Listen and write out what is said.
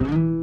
Mm-hmm.